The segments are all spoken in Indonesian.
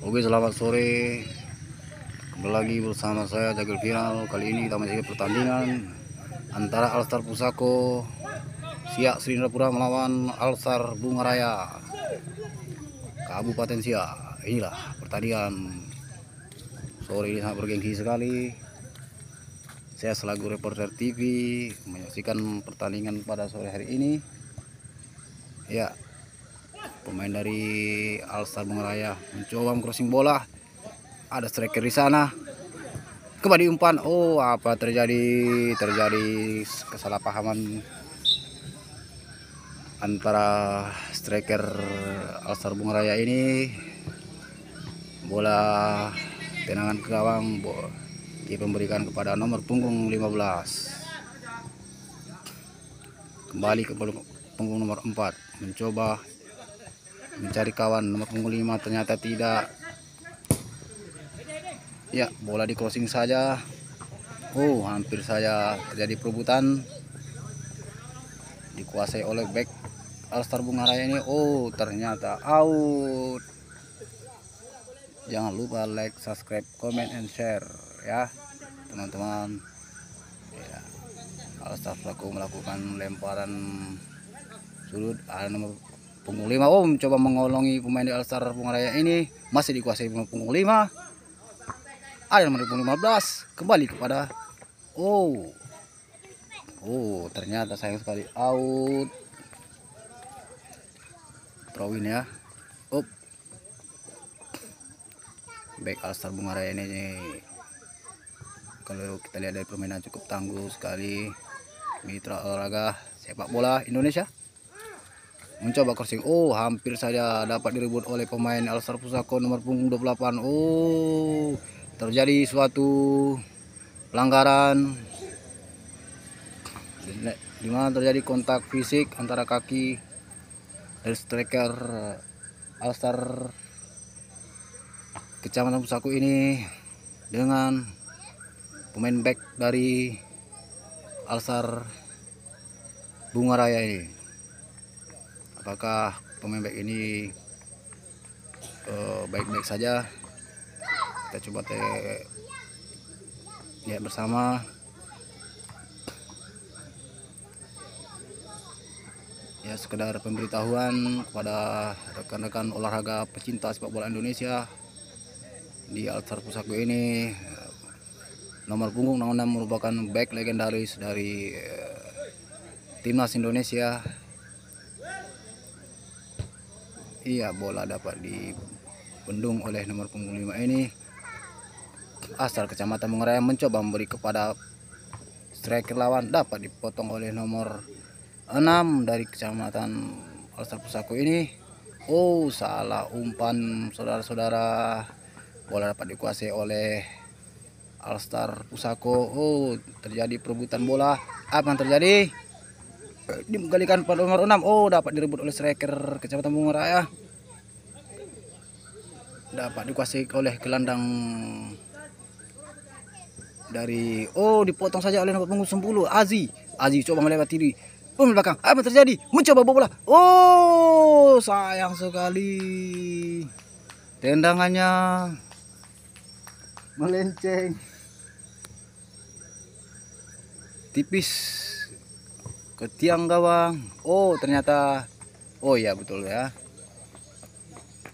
Oke selamat sore. Kembali lagi bersama saya Jagel Viral. Kali ini kita masih pertandingan Antara Alstar Pusako Siak Serindrapura melawan Alstar Bunga Raya Kabupaten Siak. Inilah pertandingan. Sore ini sangat bergengsi sekali. Saya selaku reporter TV Menyaksikan pertandingan pada sore hari ini. Ya pemain dari Alstar Bungaraya mencoba crossing bola. Ada striker di sana. Kembali umpan. Oh apa terjadi? Terjadi kesalahpahaman antara striker Alstar Bungaraya ini. Bola tenangan ke gawang memberikan kepada nomor punggung 15 kembali ke punggung nomor 4 mencoba mencari kawan nomor punggung 5 ternyata tidak. Ya bola di crossing saja. Oh hampir saja terjadi perebutan. Dikuasai oleh back Alstar Bunga Raya ini. Oh ternyata out. Jangan lupa like subscribe comment and share ya teman-teman. Ya Alstar pelaku melakukan lemparan sudut ada nomor punggung 5 oh mencoba mengolongi pemain di Alstar Pungaraya ini. Masih dikuasai punggung 5 ada nomor punggung 15 kembali kepada oh. Oh ternyata sayang sekali. Out. Throwin ya. Up. Back Alstar Bungaraya ini. Kalau kita lihat dari permainan cukup tangguh sekali. Mitra olahraga sepak bola Indonesia mencoba crossing. Oh hampir saja dapat direbut oleh pemain Alstar Pusako nomor punggung 28 oh terjadi suatu pelanggaran. Di mana terjadi kontak fisik antara kaki dari striker Alstar Kecamatan Pusako ini dengan pemain back dari Alstar Bunga Raya ini apakah pemain ini eh, baik-baik saja? Kita coba teh lihat bersama. Ya sekedar pemberitahuan kepada rekan-rekan olahraga pecinta sepak bola Indonesia di Altar Pusako ini. Nomor punggung 66 merupakan back legendaris dari eh, timnas Indonesia Iya bola dapat dibendung oleh nomor punggung 5 ini. Asal kecamatan Mengeraya mencoba memberi kepada striker lawan dapat dipotong oleh nomor 6 dari kecamatan Alstar Pusako ini. Oh salah umpan saudara-saudara. Bola dapat dikuasai oleh Alstar Pusako. Oh terjadi perebutan bola. Apa yang terjadi dikembalikan pada nomor 6 oh dapat direbut oleh striker kecamatan Bunga Raya. Dapat dikuasai oleh gelandang dari oh dipotong saja oleh nomor punggung 10 Azi Azi coba melewati diri pun belakang. Apa terjadi? Mencoba bola. Oh sayang sekali. Tendangannya melenceng. Tipis ke tiang gawang. Oh ternyata oh iya betul ya.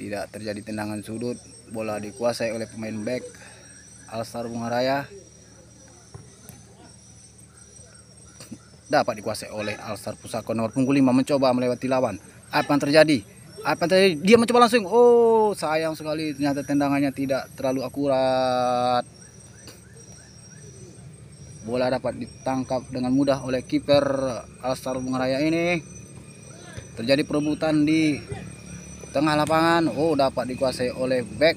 Tidak terjadi tendangan sudut. Bola dikuasai oleh pemain back Alstar Bunga Raya dapat dikuasai oleh Alstar Pusako nomor punggung 5 mencoba melewati lawan. Apa yang terjadi? Apa yang terjadi? Dia mencoba langsung. Oh sayang sekali ternyata tendangannya tidak terlalu akurat bola dapat ditangkap dengan mudah oleh kiper Alstar Bungaraya ini. Terjadi perebutan di tengah lapangan. Oh dapat dikuasai oleh back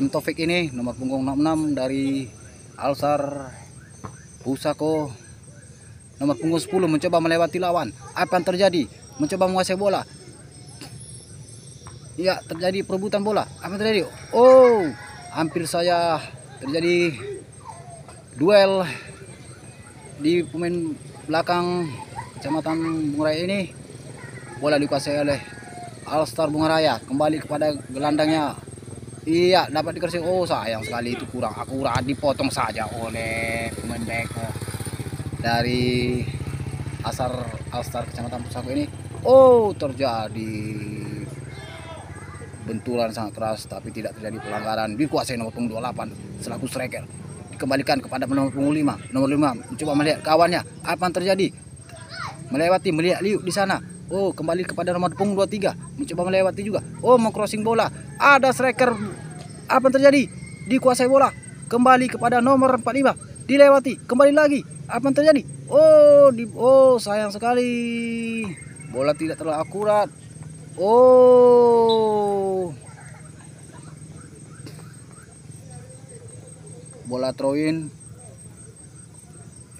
M. Taufik ini nomor punggung 66 dari Alsar Pusako nomor punggung 10 mencoba melewati lawan. Apa yang terjadi? Mencoba menguasai bola. Ya terjadi perebutan bola. Apa yang terjadi? Oh hampir saja terjadi duel di pemain belakang kecamatan Bungaraya ini. Bola dikuasai oleh Alstar Bungaraya. Kembali kepada gelandangnya. Iya, dapat dikasih. Oh, sayang sekali. Itu kurang. Akurat dipotong saja oleh pemain eh, dari Asar Alstar Kecamatan Pusako ini. Oh, terjadi benturan sangat keras tapi tidak terjadi pelanggaran. Dikuasai nomor punggung 28 selaku striker dikembalikan kepada nomor 5 nomor 5 mencoba melihat kawannya. Apa yang terjadi? Melewati melihat liuk di sana. Oh kembali kepada nomor punggung 23 mencoba melewati juga. Oh mau crossing bola. Ada striker. Apa yang terjadi? Dikuasai bola. Kembali kepada nomor 45 dilewati. Kembali lagi. Apa yang terjadi? Oh di oh sayang sekali. Bola tidak terlalu akurat. Oh bola throw in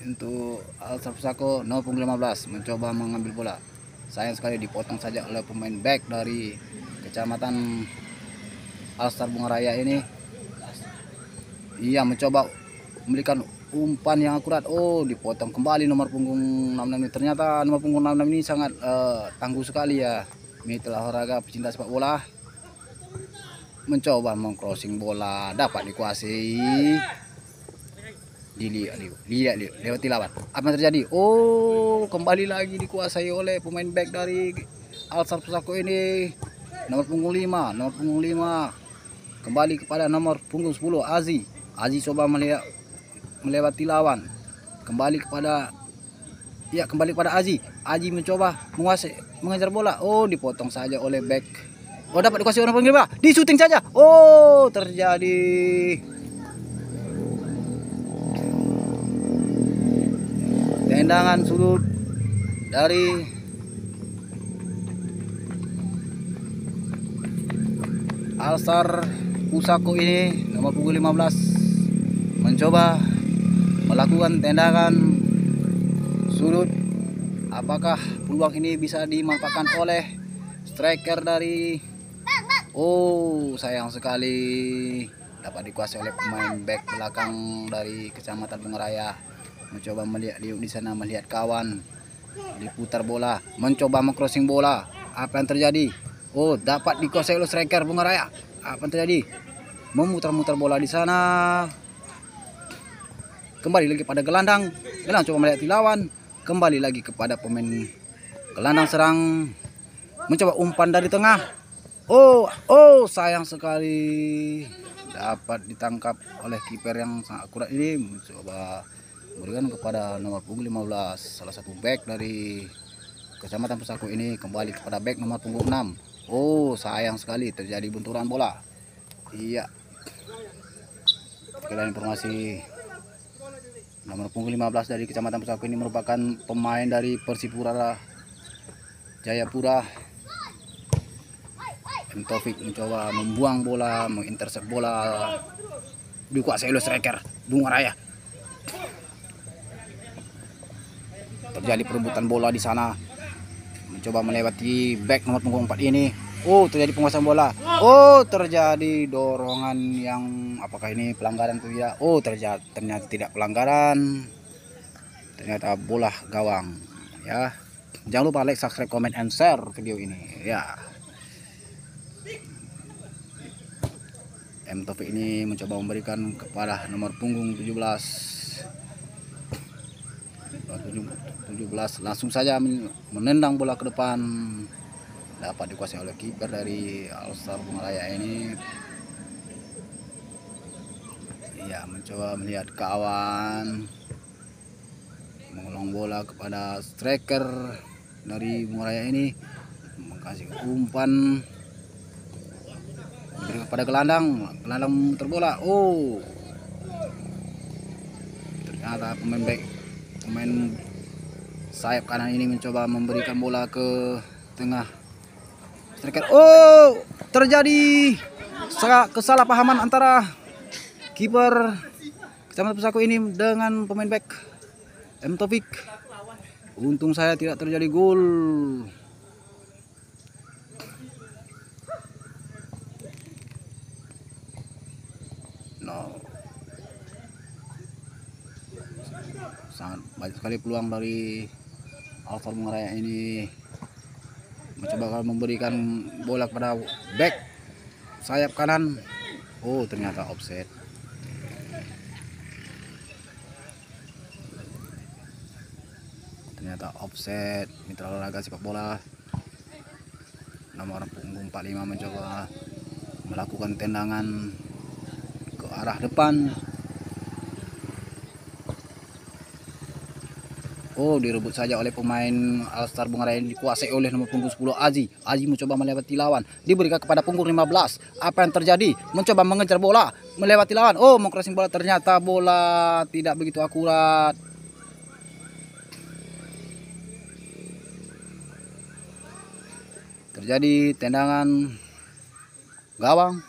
untuk Alsar Pusako 0.15 mencoba mengambil bola. Sayang sekali dipotong saja oleh pemain back dari kecamatan Alstar Bungaraya ini. Ia mencoba memberikan umpan yang akurat. Oh dipotong kembali nomor punggung 66 ini. Ternyata nomor punggung 66 ini sangat uh, tangguh sekali ya. Mitra olahraga pecinta sepak bola mencoba mengcrossing bola. Dapat dikuasai. Dilihat lihat lihat lewati lawan. Apa yang terjadi? Oh kembali lagi dikuasai oleh pemain back dari Alsar Pusako ini. Nomor punggung 5 nomor punggung 5 kembali kepada nomor punggung 10 Azi Azi coba melihat melewati lawan. Kembali kepada ya kembali kepada Aji Aji mencoba menguasai mengejar bola. Oh dipotong saja oleh back oh dapat dikuasai orang penggemar di syuting saja. Oh terjadi. Tendangan sudut dari Alsar Pusako ini nomor punggung 15 mencoba melakukan tendangan sudut. Apakah peluang ini bisa dimanfaatkan oleh striker dari Oh sayang sekali. Dapat dikuasai oleh pemain back belakang dari kecamatan Bungaraya mencoba melihat liuk di sana melihat kawan. Diputar bola mencoba mengcrossing bola. Apa yang terjadi? Oh dapat dikuasai oleh striker bunga raya apa yang terjadi? Memutar-mutar bola di sana. Kembali lagi pada gelandang. Gelandang coba melihat lawan. Kembali lagi kepada pemain gelandang serang. Mencoba umpan dari tengah oh oh sayang sekali. Dapat ditangkap oleh kiper yang sangat akurat ini. Mencoba berikan kepada nomor punggung 15 salah satu back dari kecamatan Pusako ini kembali kepada back nomor punggung 6 oh sayang sekali terjadi benturan bola. Iya. Sekian informasi. Nomor punggung 15 dari kecamatan Pusako ini merupakan pemain dari Persipura Jayapura M. Taufik mencoba membuang bola mengintercept bola. Dikuasai oleh striker. Bunga Raya. Terjadi perebutan bola di sana. Mencoba melewati back nomor punggung 4 ini. Oh terjadi penguasaan bola. Oh terjadi dorongan yang apakah ini pelanggaran atau tidak? Oh terjadi ternyata tidak pelanggaran. Ternyata bola gawang. Ya jangan lupa like subscribe comment and share video ini. Ya M Taufik ini mencoba memberikan kepada nomor punggung 17 17 langsung saja menendang bola ke depan. Dapat dikuasai oleh kiper dari Alstar Bungalaya ini. Ya mencoba melihat kawan mengulung bola kepada striker dari Bungalaya ini. Mengasih umpan kepada gelandang gelandang terbola. Oh. Ternyata pemain back pemain sayap kanan ini mencoba memberikan bola ke tengah. Striker. Oh terjadi kesalahpahaman antara kiper kecamatan Pesako ini dengan pemain back M. Taufik. Untung saya tidak terjadi gol sangat banyak sekali peluang dari Alvar Mengeraya ini mencoba memberikan bola kepada back sayap kanan. Oh ternyata offset ternyata offset mitra olahraga sepak bola. Nomor punggung 45 mencoba melakukan tendangan ke arah depan Oh direbut saja oleh pemain Alstar Bunga Raya dikuasai oleh nomor punggung 10 Aji. Aji mencoba melewati lawan. Diberikan kepada punggung 15. Apa yang terjadi? Mencoba mengejar bola. Melewati lawan. Oh mau crossing bola ternyata bola tidak begitu akurat. Terjadi tendangan gawang.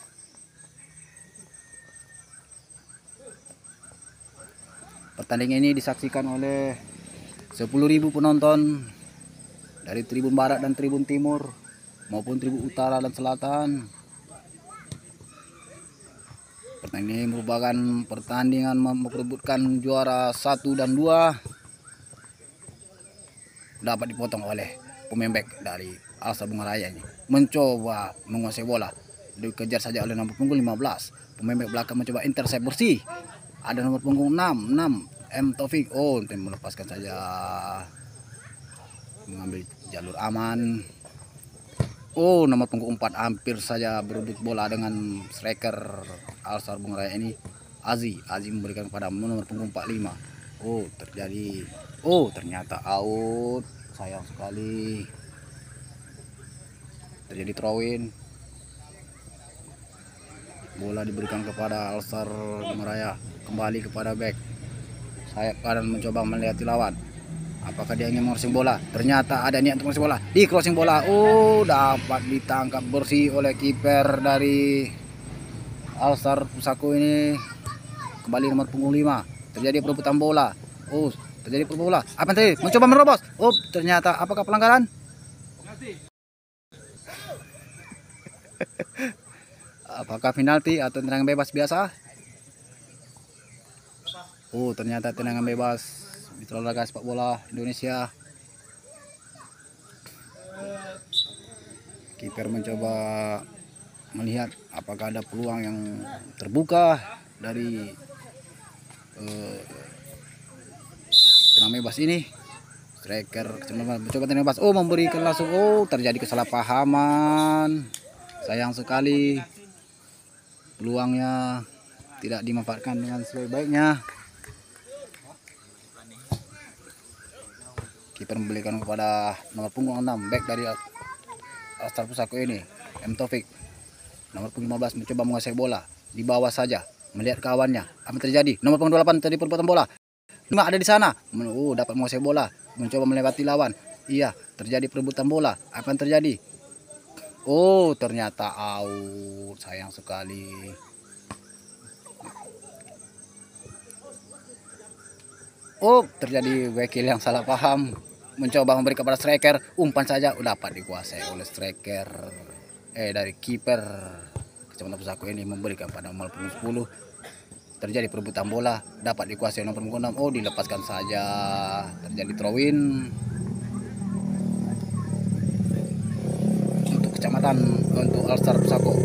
Pertandingan ini disaksikan oleh 10.000 penonton dari tribun barat dan tribun timur maupun tribun utara dan selatan. Pertandingan ini merupakan pertandingan memperebutkan juara 1 dan 2 dapat dipotong oleh pemain back dari Alsa Bunga Raya ini. Mencoba menguasai bola. Dikejar saja oleh nomor punggung 15. Pemain back belakang mencoba intercept bersih. Ada nomor punggung 6, 6 M Taufik. Oh untuk melepaskan saja. Mengambil jalur aman. Oh nomor punggung 4 hampir saja berebut bola dengan striker Alsar Bung Raya ini Azi Azi memberikan kepada nomor punggung 45 oh terjadi. Oh ternyata out. Sayang sekali. Terjadi throw-in bola diberikan kepada Alsar Bung Raya. Kembali kepada back sayap kanan mencoba melihat lawan apakah dia ingin crossing bola? Ternyata ada niat untuk crossing bola. Di crossing bola. Oh dapat ditangkap bersih oleh kiper dari Alstar Pusako ini. Kembali nomor punggung 5 terjadi perebutan bola. Oh terjadi perebutan bola. Apa yang terjadi mencoba merobos oh ternyata apakah pelanggaran? Apakah penalti atau tendangan bebas biasa Oh ternyata tendangan bebas. Mitra olahraga sepak bola Indonesia. Kiper mencoba melihat apakah ada peluang yang terbuka dari uh, tendangan bebas ini. Striker mencoba tendangan bebas. Oh memberikan langsung. Oh terjadi kesalahpahaman. Sayang sekali. Peluangnya tidak dimanfaatkan dengan sebaik-baiknya kiper membelikan kepada nomor punggung 6 back dari Astar Pusako ini M. Taufik. Nomor punggung 15 mencoba menguasai bola. Di bawah saja melihat kawannya apa terjadi? Nomor punggung 28 tadi perbuatan bola. Lima ada di sana. Oh dapat menguasai bola. Mencoba melewati lawan. Iya terjadi perebutan bola. Apa yang terjadi? Oh ternyata out. Sayang sekali. Oh, terjadi wakil yang salah paham mencoba memberi kepada striker. Umpan saja udah dapat dikuasai oleh striker. Eh dari kiper. Kecamatan Pusako ini memberikan pada nomor 10 terjadi perebutan bola dapat dikuasai nomor 6 oh dilepaskan saja. Terjadi throw-in untuk kecamatan untuk Alstar Pusako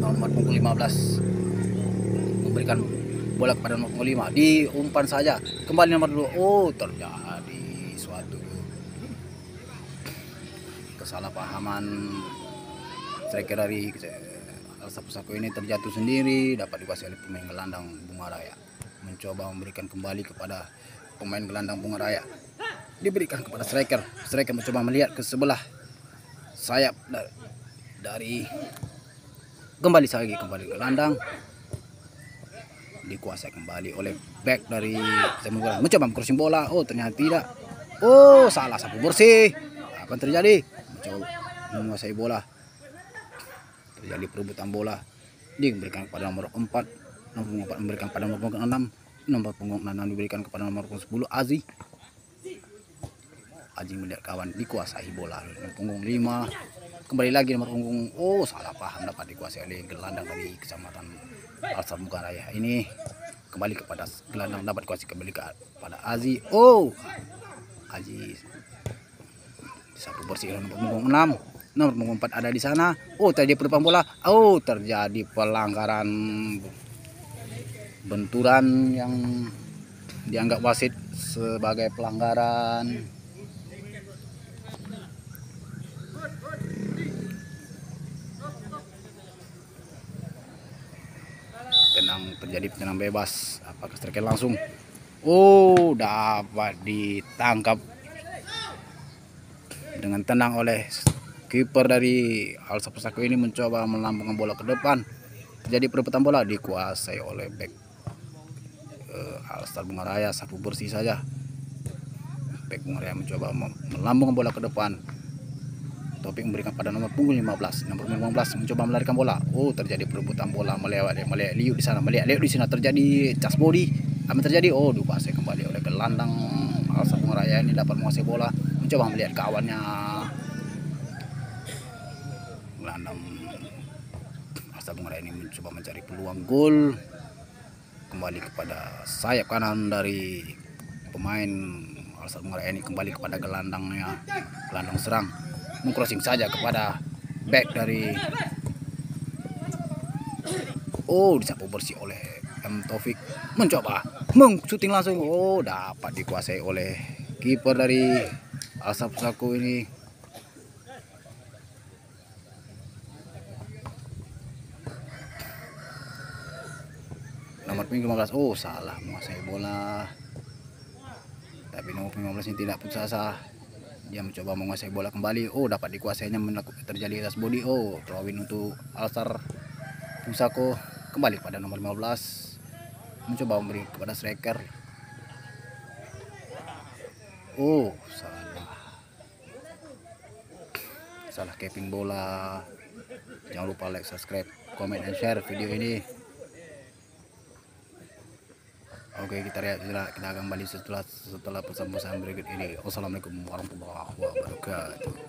nomor 15 memberikan bola kepada nomor 5 di umpan saja. Kembali nomor 2 oh terjadi kesalahpahaman. Striker dari Sapu-sapu ini terjatuh sendiri dapat dikuasai oleh pemain gelandang Bunga Raya. Mencoba memberikan kembali kepada pemain gelandang Bunga Raya. Diberikan kepada striker. Striker mencoba melihat ke sebelah sayap dari kembali lagi kembali ke gelandang. Dikuasai kembali oleh back dari Semoga mencoba crossing bola. Oh ternyata tidak. Oh salah sapu bersih. Apa yang terjadi mencoba menguasai bola. Terjadi perebutan bola. Diberikan kepada nomor 4 nomor 4 memberikan kepada nomor 6 nomor punggung 6 diberikan kepada nomor 10 Azi Azi melihat kawan dikuasai bola. Nomor punggung 5 kembali lagi nomor punggung. Oh salah paham dapat dikuasai oleh gelandang dari kecamatan Alsar Raya ini kembali kepada gelandang dapat dikuasai kembali kepada Azi oh Aziz satu bersih nomor punggung 6 nomor punggung 4 ada di sana. Oh terjadi penutupan bola. Oh terjadi pelanggaran benturan yang dianggap wasit sebagai pelanggaran. Tenang terjadi tenang bebas. Apakah striker langsung? Oh dapat ditangkap dengan tenang oleh kiper dari Al Sapusako ini mencoba melambungkan bola ke depan terjadi perebutan bola dikuasai oleh back uh, Bunga Raya sapu bersih saja back Bunga Raya mencoba melambungkan bola ke depan Topik memberikan pada nomor punggung 15. Nomor 15 mencoba melarikan bola. Oh, terjadi perebutan bola melewat melihat Liu di sana. Melihat Liu di sana terjadi cas body. Apa terjadi? Oh, dikuasai kembali oleh gelandang Alsa Raya ini dapat menguasai bola. Mencoba melihat kawannya. Gelandang Alsa Raya ini mencoba mencari peluang gol. Kembali kepada sayap kanan dari pemain Alsa Raya ini kembali kepada gelandangnya. Gelandang serang mengcrossing saja kepada back dari Oh disapu bersih oleh M Taufik mencoba mengshooting langsung oh dapat dikuasai oleh kiper dari Asap Saku ini. Nomor 15 oh salah. Menguasai bola. Tapi nomor 15 ini tidak putus asa dia mencoba menguasai bola kembali. Oh dapat dikuasainya terjadi atas body oh throwing untuk Alstar Pusako kembali pada nomor 15 mencoba memberi kepada striker. Oh salah salah keping bola jangan lupa like subscribe comment dan share video ini Oke kita lihat kita akan kembali setelah setelah pesan-pesan berikut ini. Wassalamualaikum warahmatullahi wabarakatuh.